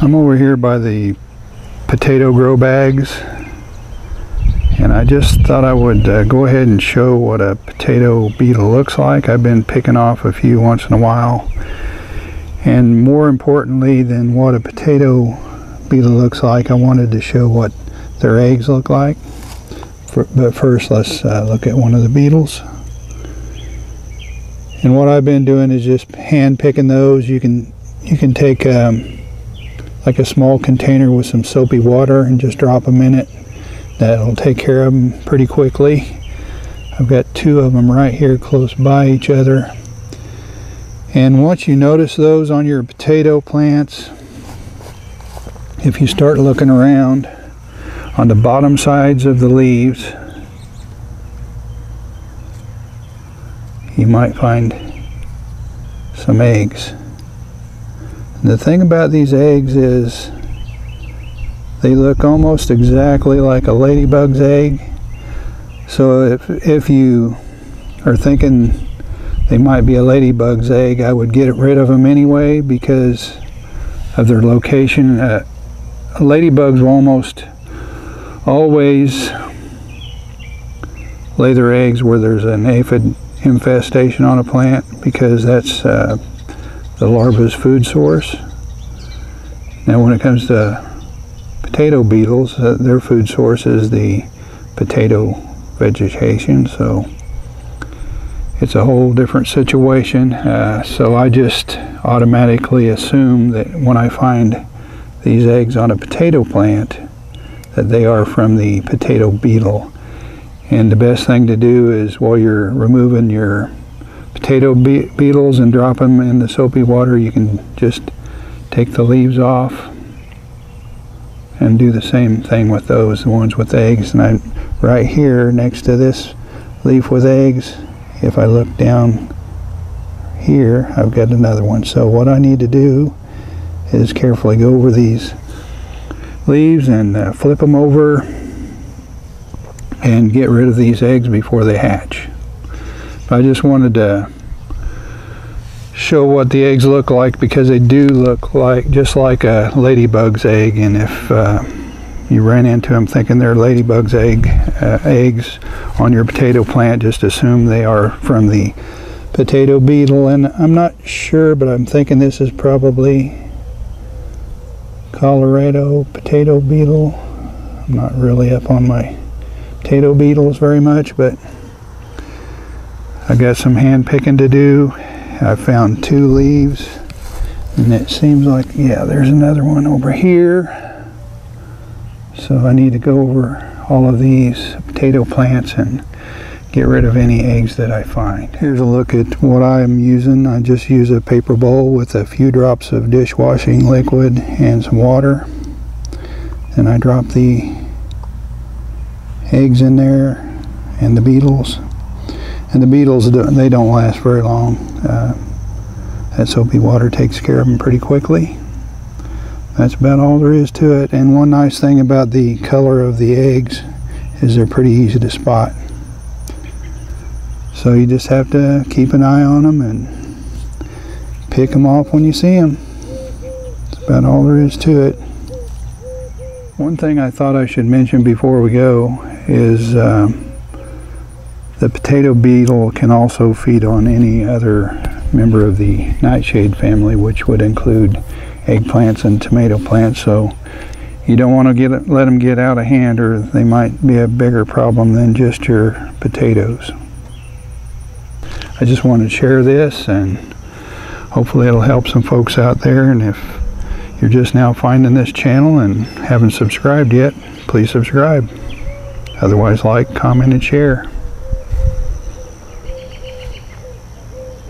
I'm over here by the potato grow bags and I just thought I would uh, go ahead and show what a potato beetle looks like. I've been picking off a few once in a while and more importantly than what a potato beetle looks like I wanted to show what their eggs look like. For, but first let's uh, look at one of the beetles. And what I've been doing is just hand picking those. You can you can take um, like a small container with some soapy water and just drop them in it. That'll take care of them pretty quickly. I've got two of them right here close by each other. And once you notice those on your potato plants, if you start looking around on the bottom sides of the leaves, you might find some eggs. The thing about these eggs is they look almost exactly like a ladybug's egg. So if, if you are thinking they might be a ladybug's egg, I would get rid of them anyway because of their location. Uh, ladybugs will almost always lay their eggs where there's an aphid infestation on a plant because that's uh, the larva's food source. Now when it comes to potato beetles, uh, their food source is the potato vegetation, so it's a whole different situation. Uh, so I just automatically assume that when I find these eggs on a potato plant, that they are from the potato beetle. And the best thing to do is while you're removing your potato be beetles and drop them in the soapy water, you can just take the leaves off and do the same thing with those, the ones with eggs. And I, right here next to this leaf with eggs, if I look down here, I've got another one. So what I need to do is carefully go over these leaves and uh, flip them over and get rid of these eggs before they hatch. I just wanted to show what the eggs look like because they do look like just like a ladybug's egg. And if uh, you ran into them thinking they're ladybug's egg uh, eggs on your potato plant just assume they are from the potato beetle. And I'm not sure but I'm thinking this is probably Colorado potato beetle. I'm not really up on my potato beetles very much but I got some hand picking to do I found two leaves and it seems like yeah there's another one over here so I need to go over all of these potato plants and get rid of any eggs that I find. Here's a look at what I'm using. I just use a paper bowl with a few drops of dishwashing liquid and some water. And I drop the eggs in there and the beetles. And the beetles, they don't last very long. Uh, that soapy water takes care of them pretty quickly. That's about all there is to it. And one nice thing about the color of the eggs is they're pretty easy to spot. So you just have to keep an eye on them and pick them off when you see them. That's about all there is to it. One thing I thought I should mention before we go is um, the potato beetle can also feed on any other member of the nightshade family, which would include eggplants and tomato plants. So you don't want to get let them get out of hand or they might be a bigger problem than just your potatoes. I just want to share this and hopefully it'll help some folks out there and if you're just now finding this channel and haven't subscribed yet please subscribe otherwise like comment and share